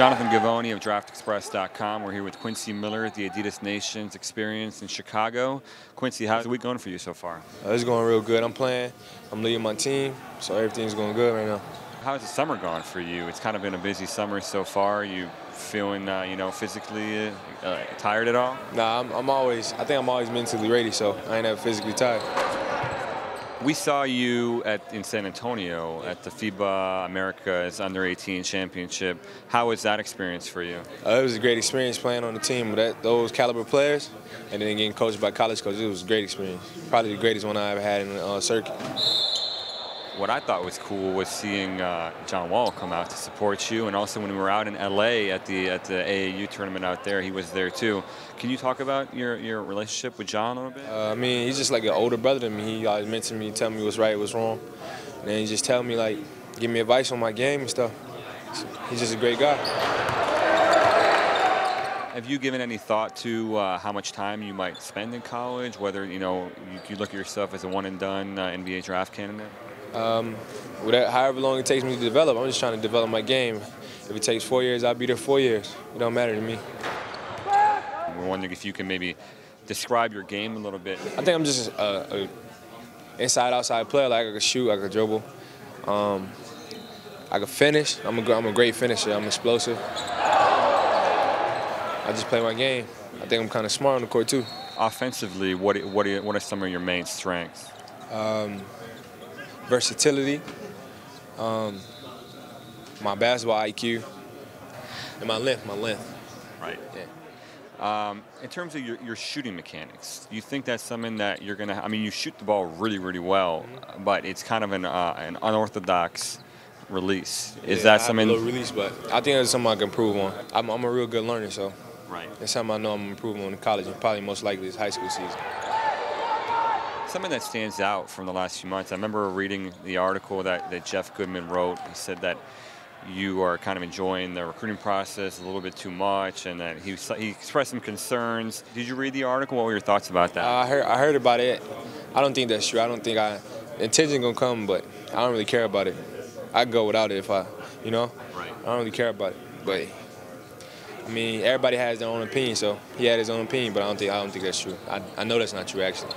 Jonathan Givony of DraftExpress.com. We're here with Quincy Miller at the Adidas Nations Experience in Chicago. Quincy, how's the week going for you so far? Uh, it's going real good. I'm playing. I'm leading my team, so everything's going good right now. How's the summer gone for you? It's kind of been a busy summer so far. You feeling, uh, you know, physically uh, tired at all? Nah, I'm, I'm always. I think I'm always mentally ready, so I ain't ever physically tired. We saw you at in San Antonio at the FIBA Americas Under 18 Championship. How was that experience for you? Uh, it was a great experience playing on the team with that, those caliber players, and then getting coached by college coaches. It was a great experience. Probably the greatest one I ever had in the uh, circuit what I thought was cool was seeing uh, John Wall come out to support you, and also when we were out in LA at the at the AAU tournament out there, he was there too. Can you talk about your, your relationship with John a little bit? Uh, I mean, he's just like an older brother to me. He always mentored me, tell me what's right, what's wrong, and then he just tell me like, give me advice on my game and stuff. He's just a great guy. Have you given any thought to uh, how much time you might spend in college? Whether you know you, you look at yourself as a one and done uh, NBA draft candidate? Um, whatever, however long it takes me to develop, I'm just trying to develop my game. If it takes four years, I'll be there four years. It don't matter to me. We're wondering if you can maybe describe your game a little bit. I think I'm just a, a inside-outside player. Like I can shoot, I can dribble, um, I can finish. I'm a, I'm a great finisher. I'm explosive. I just play my game. I think I'm kind of smart on the court too. Offensively, what what are, what are some of your main strengths? Um, versatility, um, my basketball IQ, and my length, my length. Right. Yeah. Um, in terms of your, your, shooting mechanics, do you think that's something that you're gonna? I mean, you shoot the ball really, really well, mm-hmm. but it's kind of an uh, an unorthodox release. Is yeah, that something? A little release, but I think that's something I can improve on. I'm, I'm a real good learner, so right. It's something I know I'm improving on in college, and probably most likely this high school season. Something that stands out from the last few months, I remember reading the article that, that Jeff Goodman wrote. He said that you are kind of enjoying the recruiting process a little bit too much, and that he, he expressed some concerns. Did you read the article? What were your thoughts about that? Uh, I heard I heard about it. I don't think that's true. I don't think I intention gonna come, but I don't really care about it. I go without it if I, you know. Right. I don't really care about it, but I mean, everybody has their own opinion. So he had his own opinion, but I don't think I don't think that's true. I, I know that's not true actually.